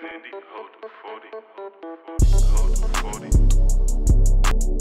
Handy, hold 40, hold 40, hold 40.